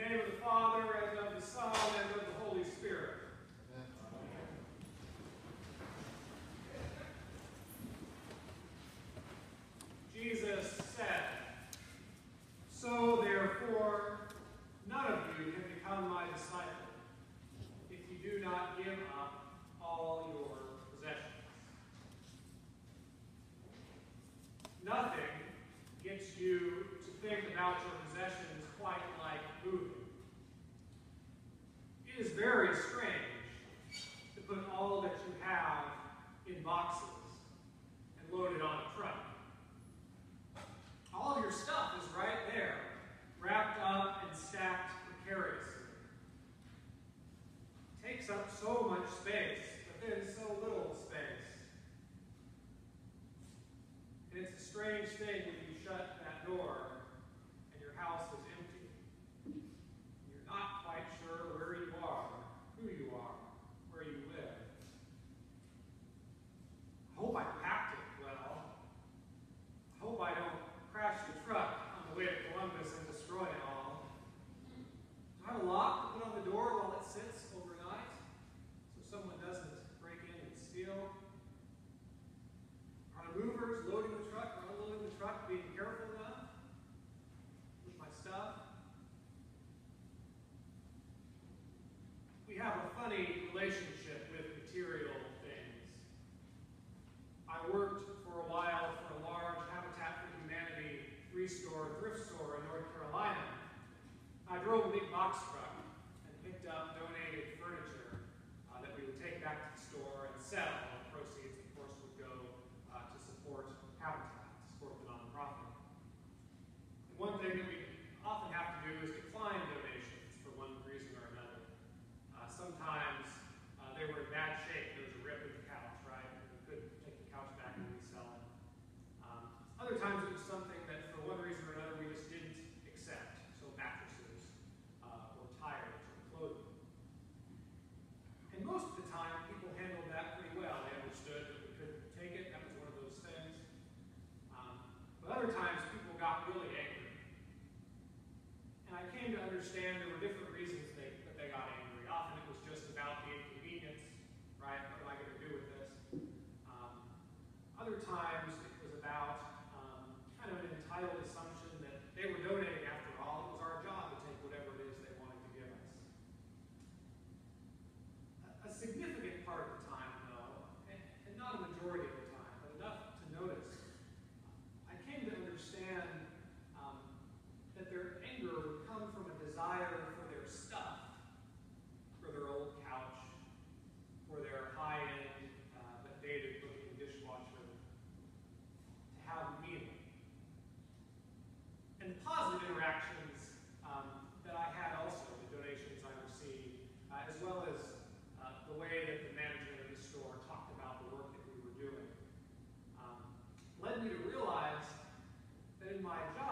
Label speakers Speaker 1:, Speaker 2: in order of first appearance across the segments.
Speaker 1: name of the Father, and of the Son, and of the struck being my job.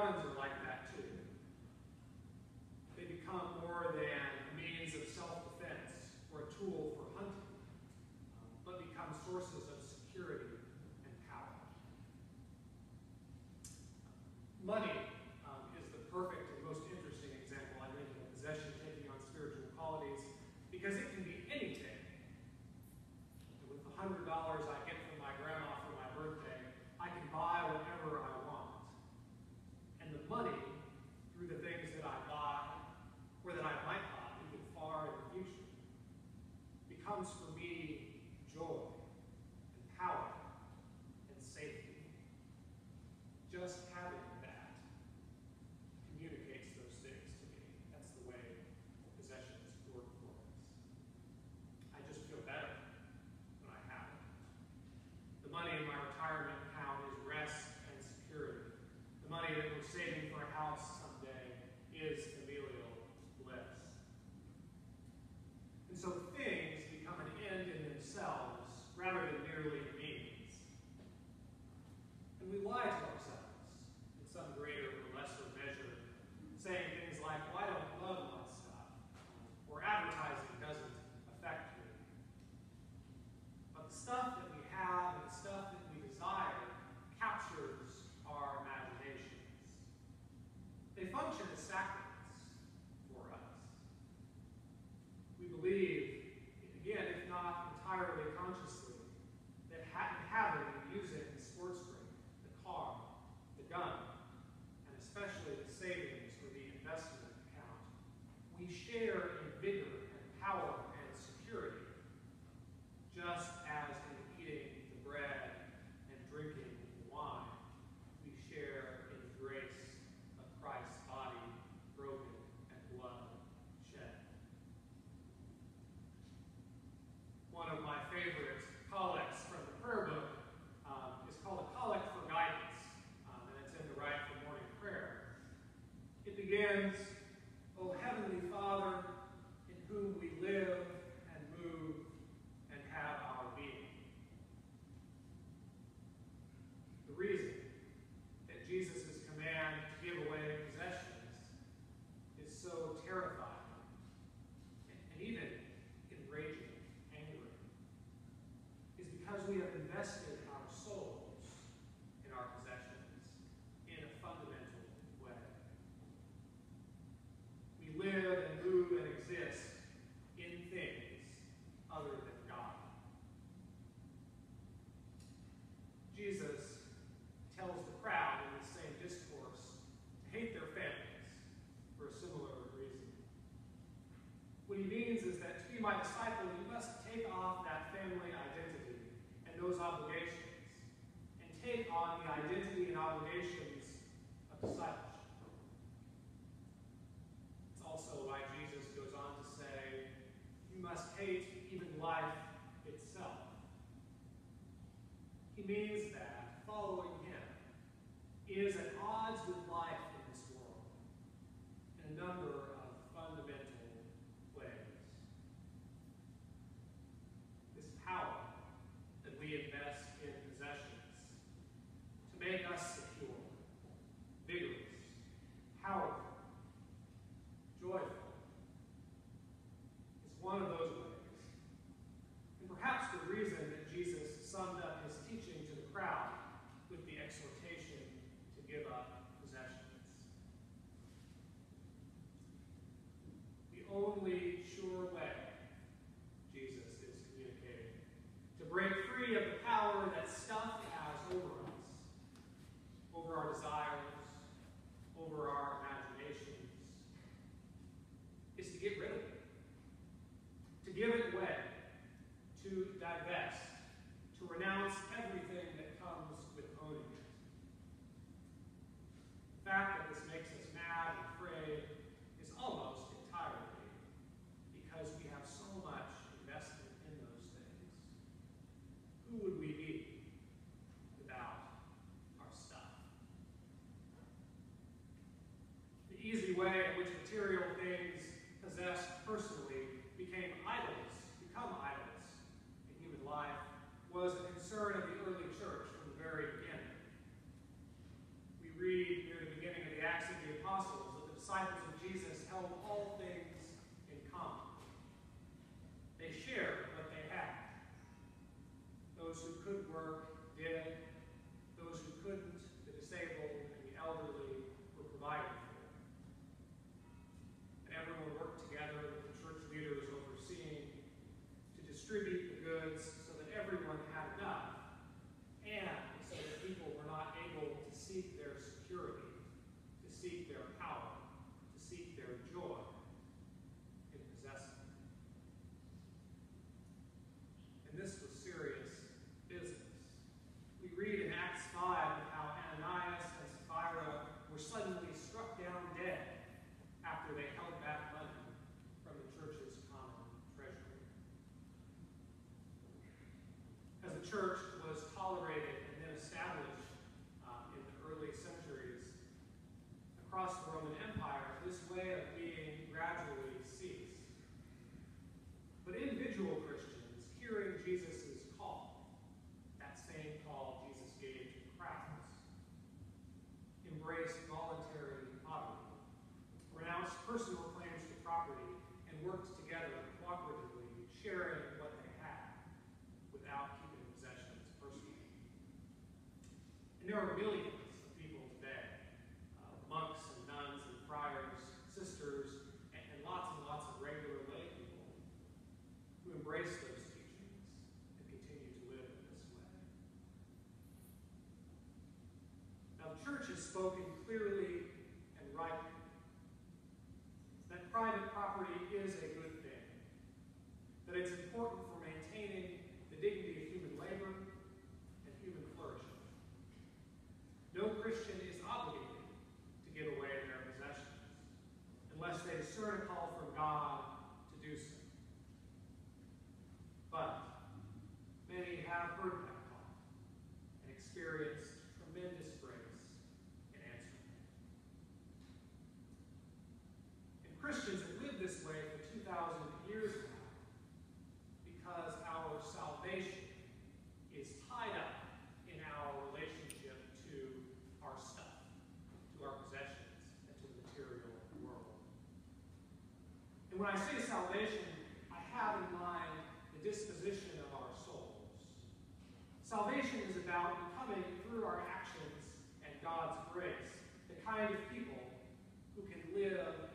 Speaker 1: guns disciple, you must take off that family identity and those obligations, and take on the identity and obligations of discipleship. It's also why Jesus goes on to say, you must hate even life itself. He means that following him is at odds with life in this world in a number church was tolerated and then established um, in the early centuries across the Roman Empire, this way of being gradually ceased. But individual Christians hearing Jesus' call, that same call Jesus gave to crowds, embraced voluntary poverty, renounced personal there are millions of people today, uh, monks and nuns and friars, sisters, and, and lots and lots of regular lay people who embrace those teachings and continue to live in this way. Now the church has spoken clearly and rightly that private property is a good thing, that it's important for when I say salvation, I have in mind the disposition of our souls. Salvation is about becoming, through our actions and God's grace, the kind of people who can live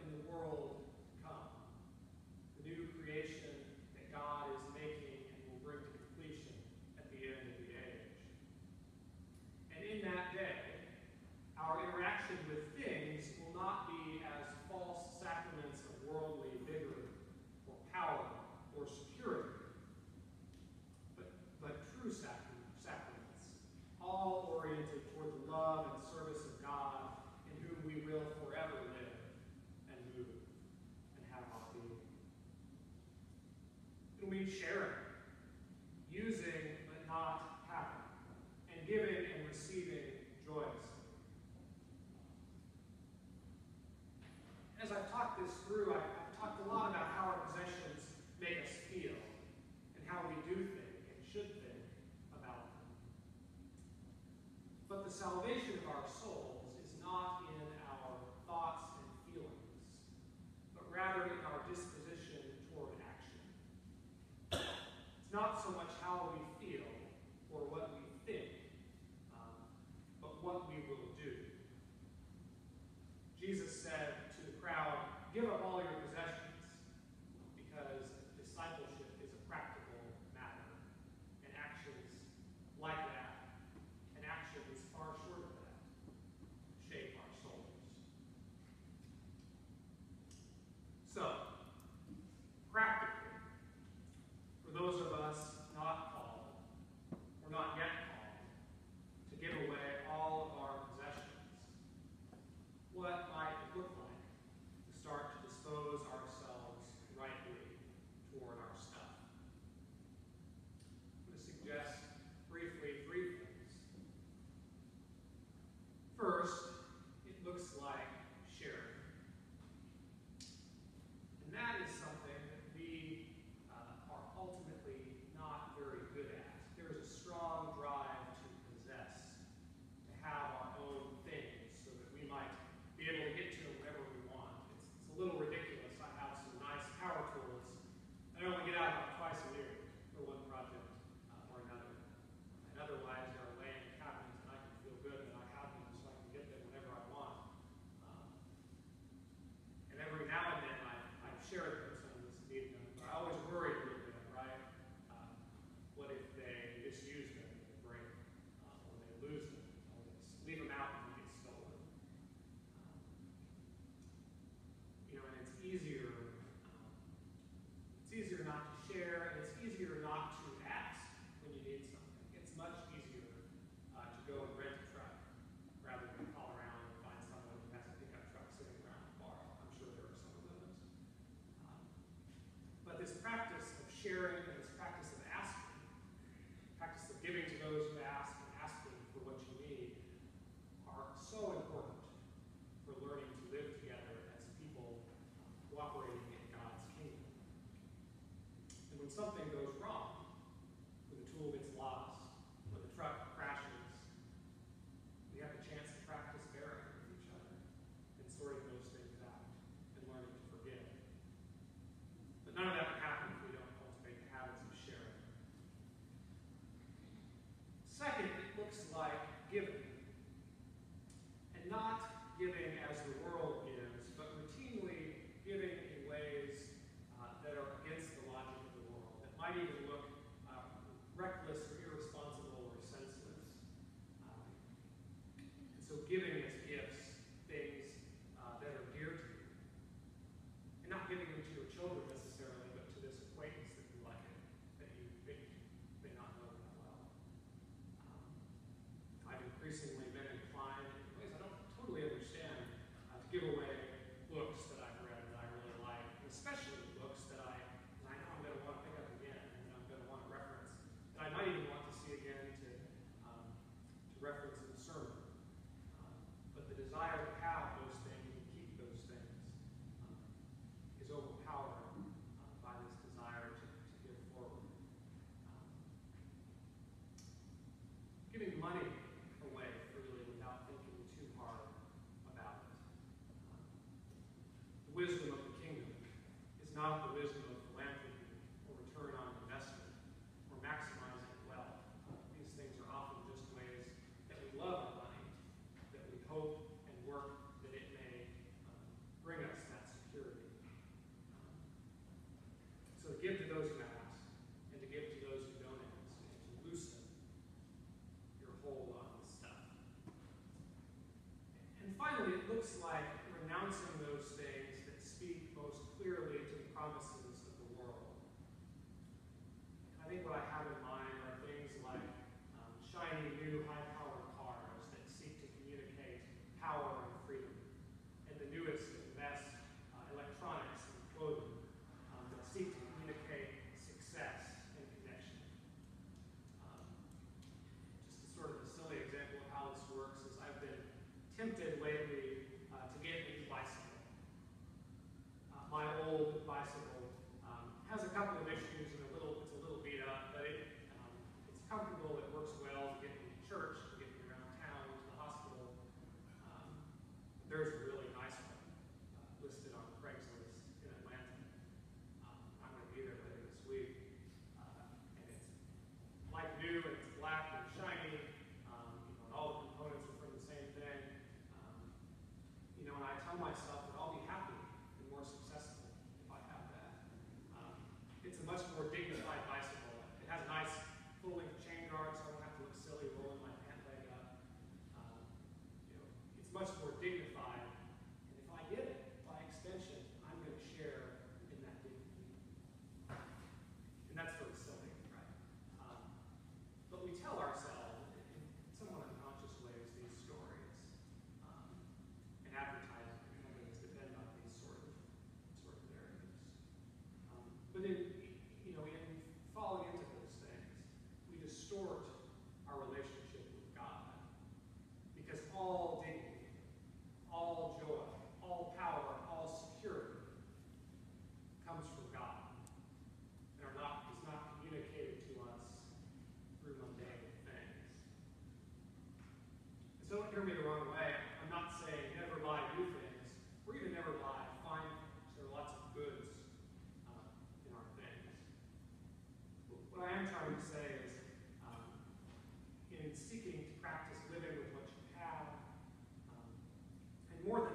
Speaker 1: when something goes wrong. I would say is, um, in seeking to practice living with what you have, um, and more than